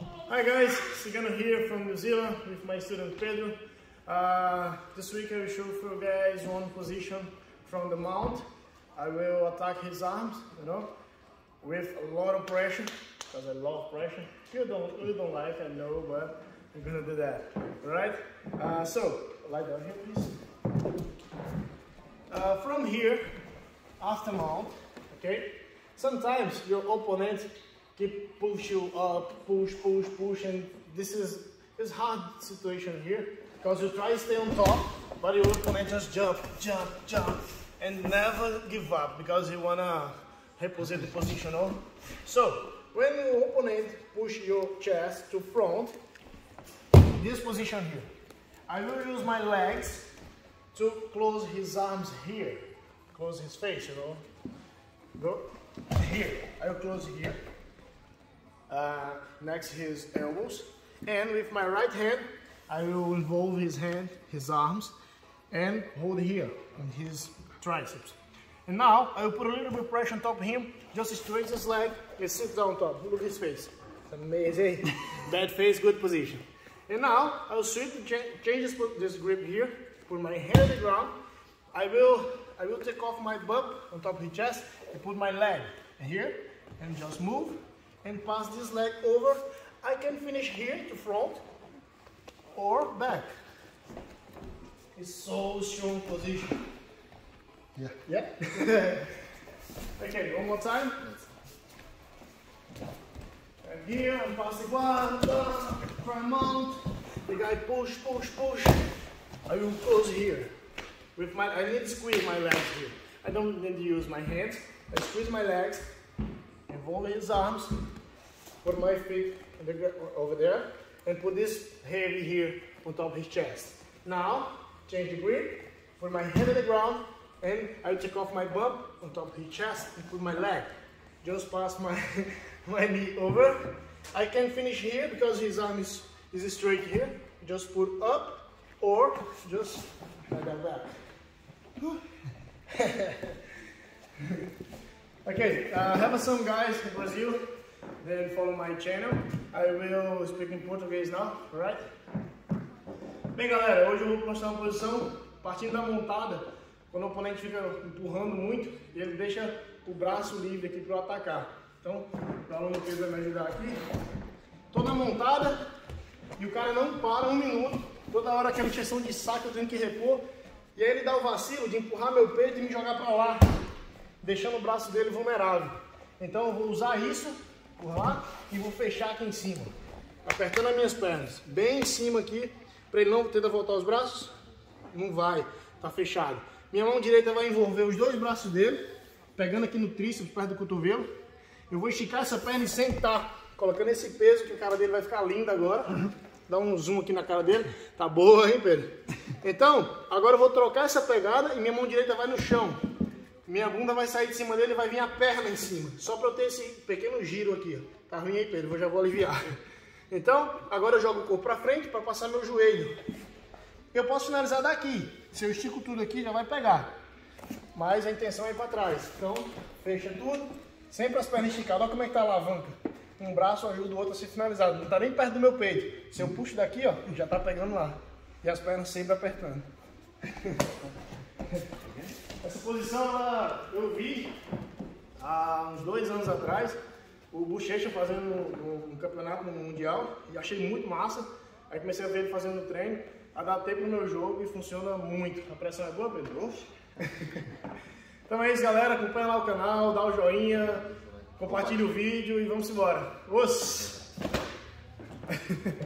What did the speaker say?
Hi guys, Cigano here from New Zealand with my student Pedro. Uh, this week I will show you guys one position from the mount. I will attack his arms, you know, with a lot of pressure, because I love pressure. You don't, you don't like, I know, but we're gonna do that, alright? Uh, so, lie down here please. Uh, from here, after mount, okay? Sometimes your opponent keep push you up, push, push, push, and this is this hard situation here because you try to stay on top, but your opponent just jump, jump, jump, and never give up because you wanna reposit the position. No? So when your opponent push your chest to front, this position here, I will use my legs to close his arms here, close his face, you know. Go here. I will close here uh, next his elbows. And with my right hand, I will involve his hand, his arms, and hold here on his triceps. And now I will put a little bit of pressure on top of him, just straight his leg and sit down top. Look at his face. It's amazing. Bad face, good position. And now I will switch change this, this grip here, put my hand on the ground. I will I will take off my bump on top of his chest and put my leg here and just move and pass this leg over. I can finish here to front or back. It's so strong position. Yeah. Yeah? okay, one more time. And here I'm passing one, down, front mount. The guy push, push, push. I will close here. With my, I need to squeeze my legs here. I don't need to use my hands. I squeeze my legs, involve his arms, put my feet the, over there and put this heavy here on top of his chest. Now, change the grip, put my hand on the ground, and I take off my bump on top of his chest and put my leg. Just pass my, my knee over. I can finish here because his arm is, is straight here. Just put up or just like that back. Okay, uh, have some guys in Brazil then follow my channel. I will speak in português now, alright? Bem galera, hoje eu vou mostrar uma posição partindo da montada, quando o oponente fica empurrando muito, ele deixa o braço livre aqui para atacar. Então, o aluno Pedro vai me ajudar aqui. Tô na montada e o cara não para um minuto, toda hora aquela injeção de saco eu tenho que repor, e aí ele dá o vacilo de empurrar meu peito e me jogar para lá, deixando o braço dele vulnerável. Então eu vou usar isso por lá e vou fechar aqui em cima, apertando as minhas pernas, bem em cima aqui, para ele não tentar voltar os braços, não vai, tá fechado. Minha mão direita vai envolver os dois braços dele, pegando aqui no tríceps, perto do cotovelo. Eu vou esticar essa perna e sentar, colocando esse peso que a cara dele vai ficar linda agora. Dá um zoom aqui na cara dele. Tá boa, hein, Pedro? Então, agora eu vou trocar essa pegada e minha mão direita vai no chão. Minha bunda vai sair de cima dele e vai vir a perna em cima. Só para eu ter esse pequeno giro aqui. Ó. Tá ruim aí, Pedro? Eu já vou aliviar. Então, agora eu jogo o corpo para frente para passar meu joelho. Eu posso finalizar daqui. Se eu estico tudo aqui, já vai pegar. Mas a intenção é ir para trás. Então, fecha tudo. Sempre as pernas esticadas. Olha como é que tá a alavanca. Um braço ajuda o outro a ser finalizado. Não tá nem perto do meu peito. Se eu puxo daqui, ó, já tá pegando lá. E as pernas sempre apertando. Essa posição ela, eu vi há uns dois anos atrás o Bochecha fazendo um, um, campeonato mundial e achei muito massa. Aí comecei a ver ele fazendo treino, adaptei para o meu jogo e funciona muito. A pressão é boa, Pedro? então é isso, galera. Acompanha lá o canal, dá o joinha, compartilha o vídeo e vamos embora. Os!